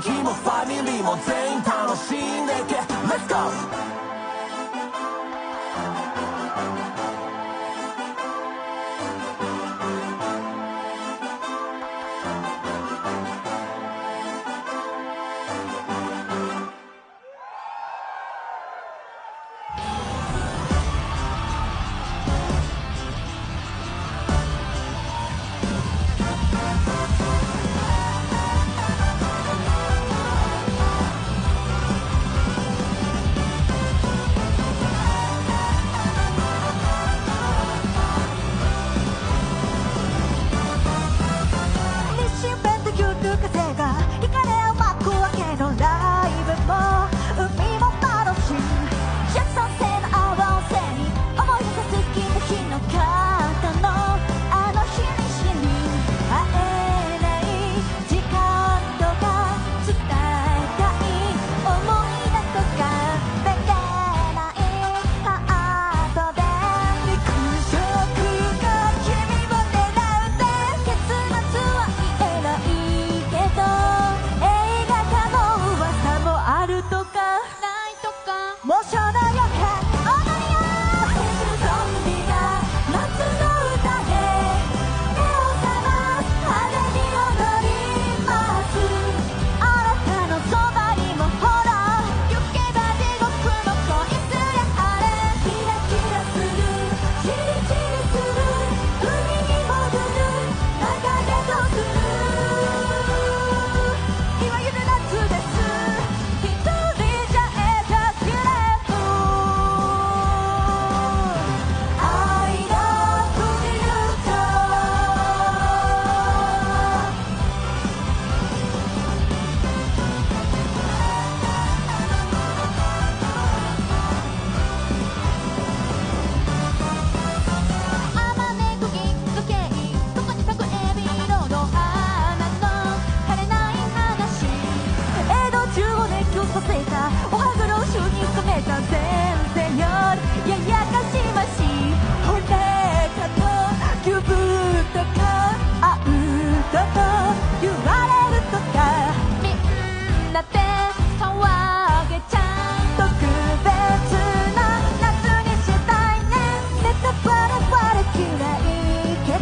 気もファミリーも全員楽しんでけ Let's go!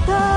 the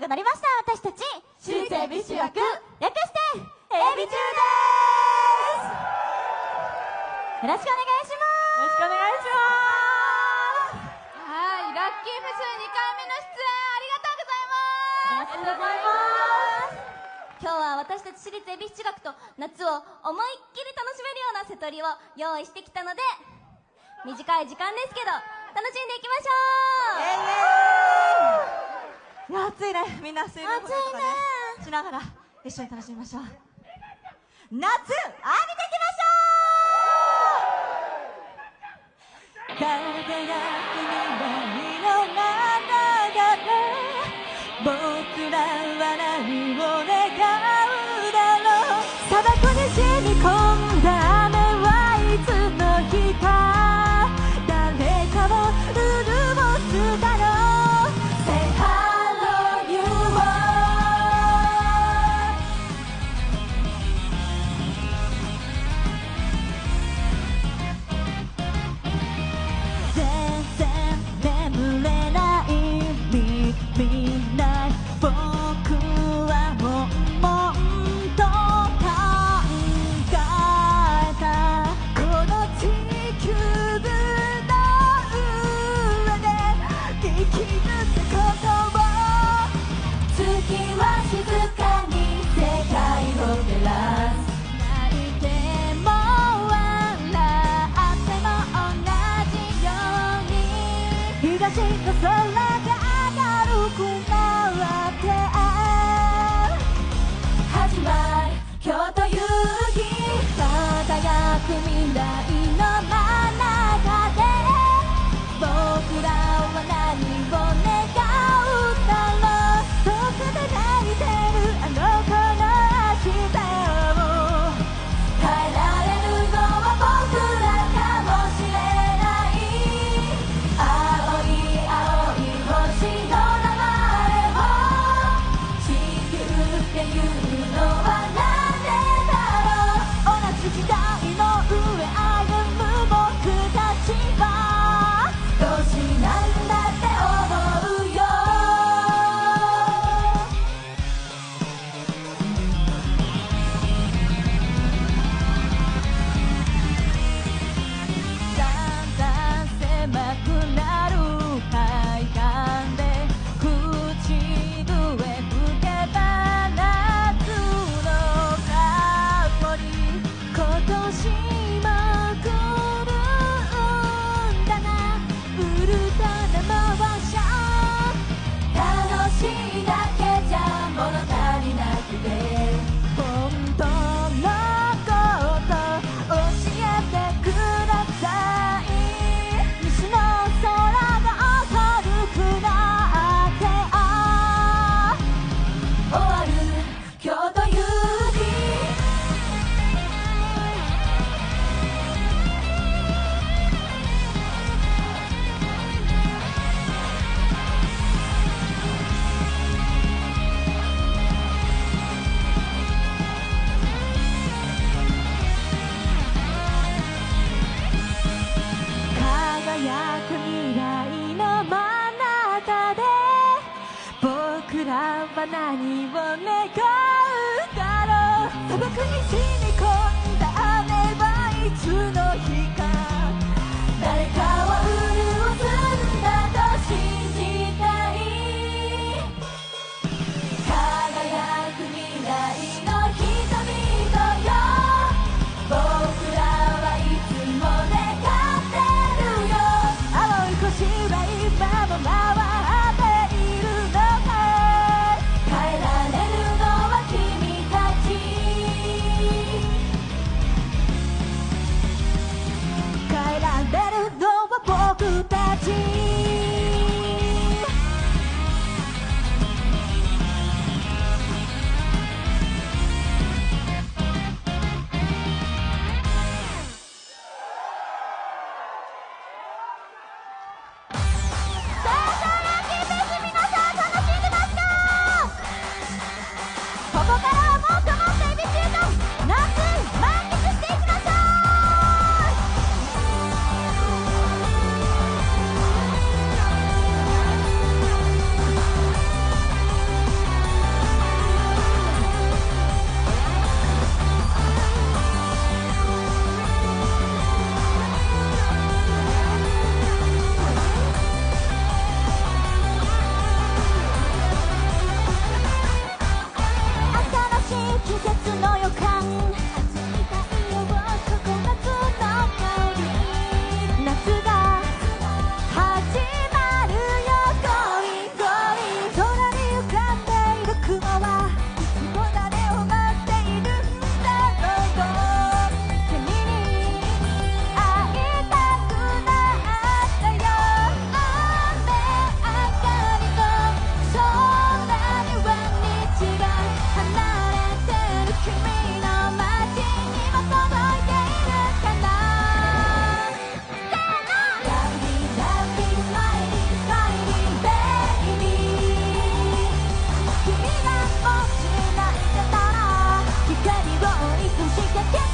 まりました。私たち。私立恵比寿中学略してエビ中です。よろしくお願いします。よろしくお願いします。はい、ラッキーフェス2回目の出演ありがとうございます。ありがとうございます今日は私たち私立恵比寿中学と夏を思いっきり楽しめるような瀬戸りを用意してきたので短い時間ですけど楽しんでいきましょう暑いね。みんな水分補給とかね。暑いねしながら一緒に楽しみましょう。夏浴びていきましょう。風が海の take the flow. get, get.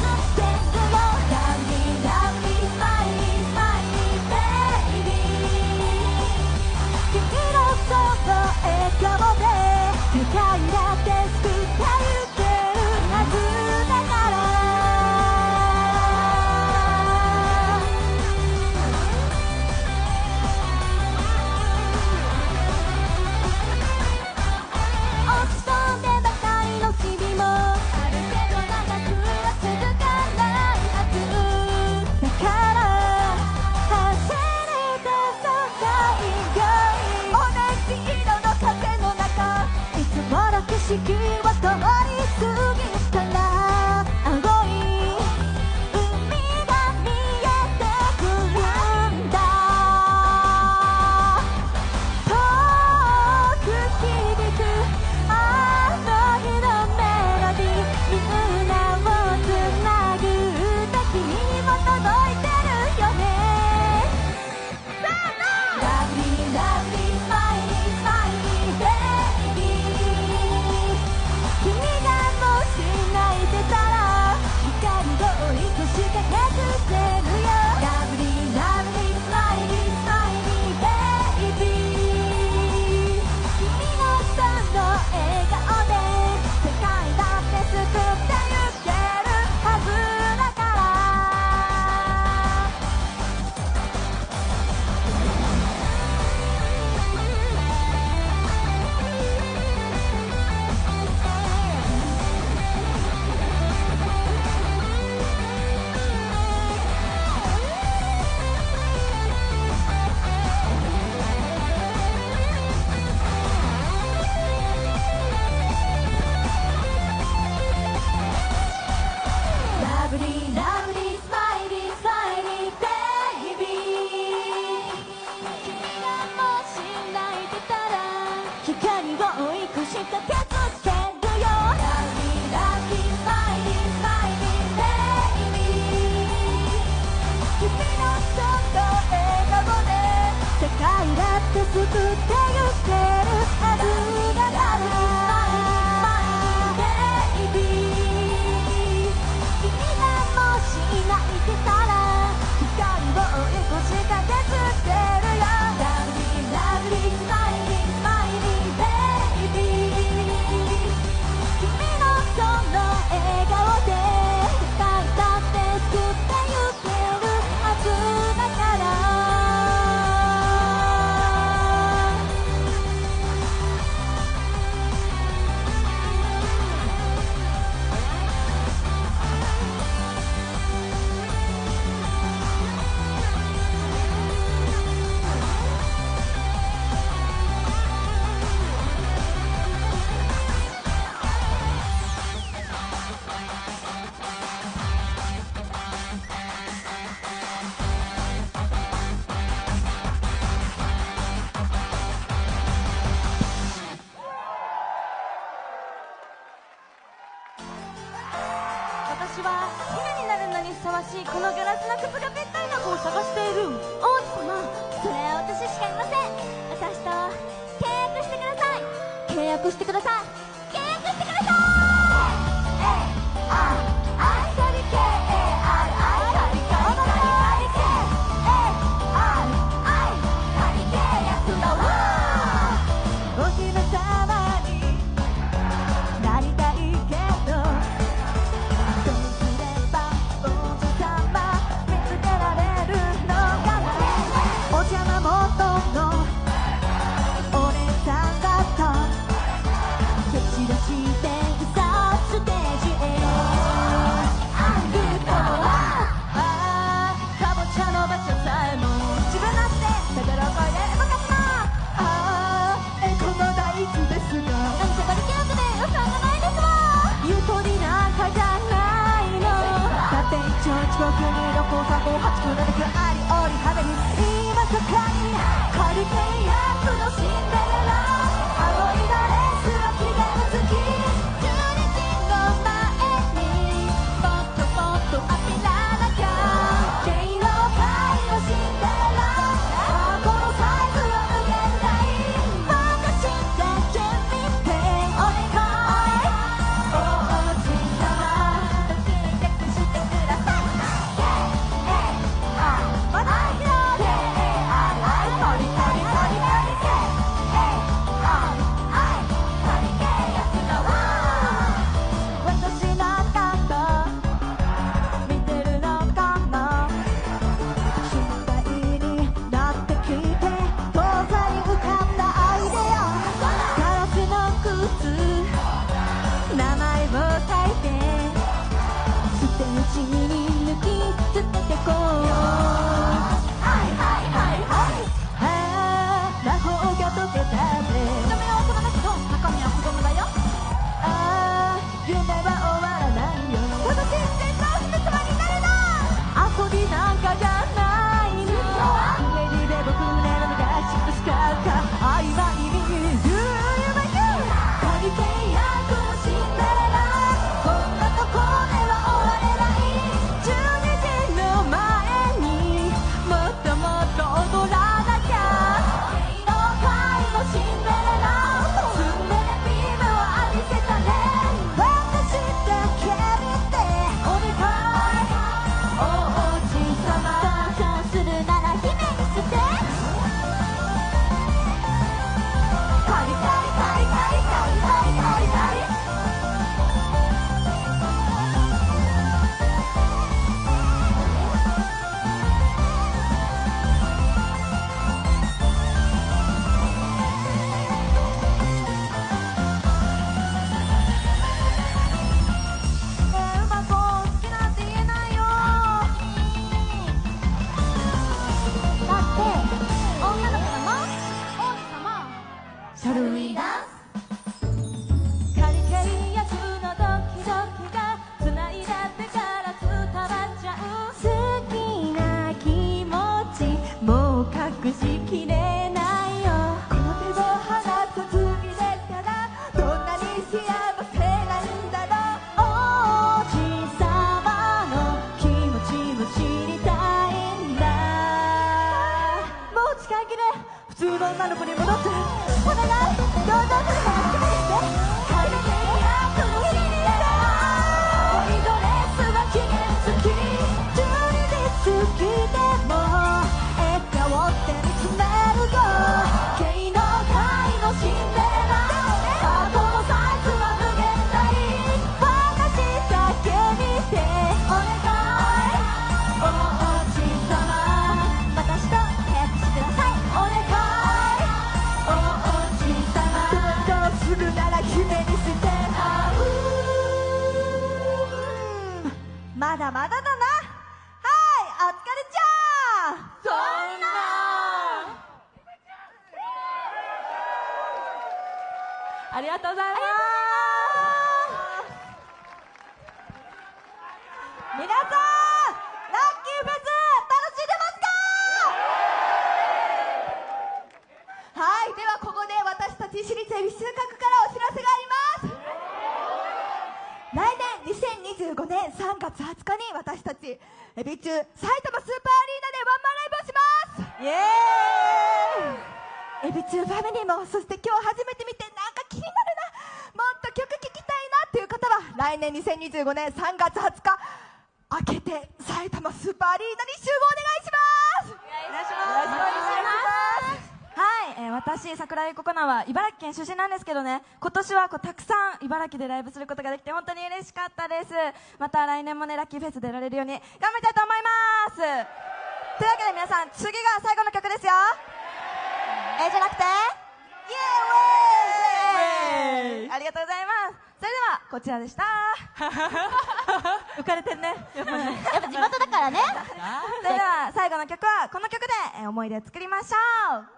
わしいこのガラスのくがぴったりな子をさがしている。王子様それは私しかいません。私と契約してください。契約してください。君の交差後発くなるかありおり派手に今かかりもう隠しきれないよ。この手を離さずにでからどんなに幸せなんだろう。王子様の気持ちも知りたいんだ。もう近いきれ普通の女の子に戻ってお願い。どうぞそれから決めてまだまだだな。はいお疲れちゃん。そんな。ありがとうございます皆さんラッキーフェス楽しんでますかはいではここで私たち私立恵比寿学からお知らせがあります来年2025年3月20日に私たち恵比寿埼玉スーパーアリーナでワンマンライブをしますイエーイエビチューファミリーもそして今日初めて見てなんか気になるなもっと曲聴きたいなっていう方は来年2025年3月20日明けて埼玉スーパーアリーナに集合お願いします。お願いします。はい、えー私桜井ココナは茨城県出身なんですけどね今年はこうたくさん茨城でライブすることができて本当に嬉しかったです。また来年もねラッキーフェス出られるように頑張りたいと思います。というわけで皆さん次が最後の曲ですよ。えじゃなくてイエーイ。イエーイ。ありがとうございますそれではこちらでした。浮かれてんね。やっぱ地元だからね。それでは最後の曲はこの曲でえー思い出を作りましょう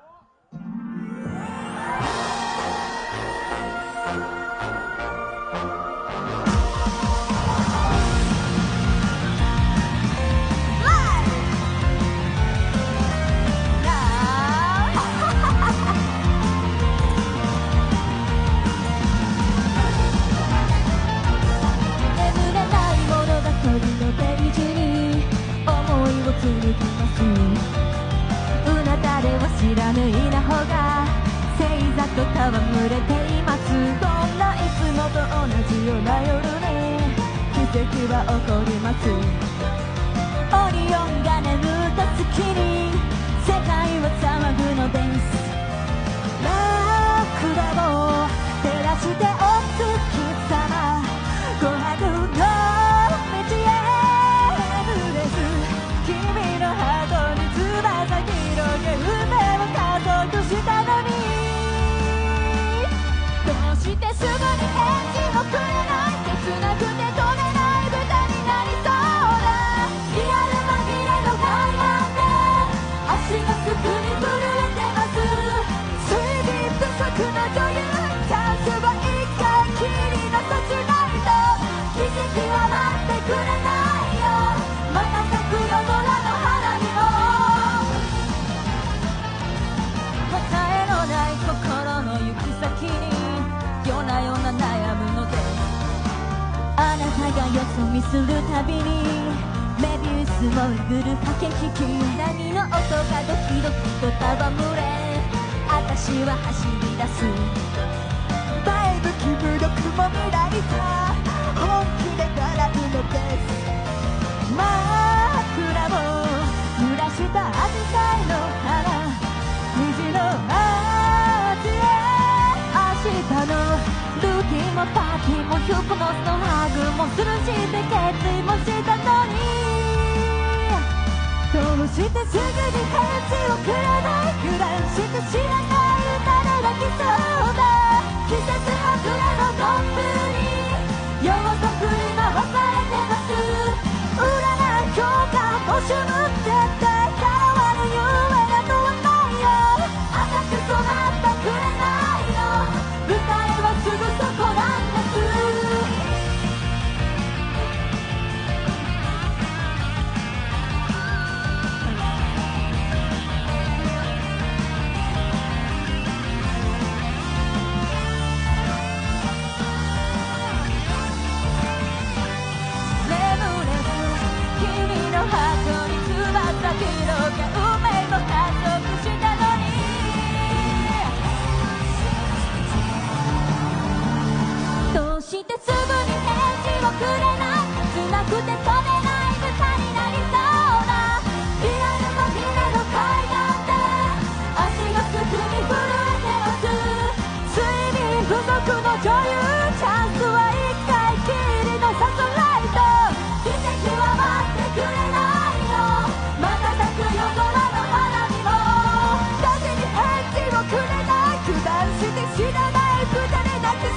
思いを紡ぎますうなだれは知らぬ稲穂が星座と戯れていますどんないつもと同じような夜に奇跡は起こりますオリオンが眠った月に世界は騒ぐのですラクダを照らしてお月様琥珀のってつながる!」にするたびにメビウスをぐる駆け引き波の音がドキドキと戯れ。私は走り出す。バイブ気分の雲未来さ。本気で絡うのです、まあ。もパーティーもヒスのハグもするして決意もしたのにどうしてすぐに返事をくれない油断いして知らない歌で泣きそうだ季節外れのコップに夜遅くに回されてます占い教科募集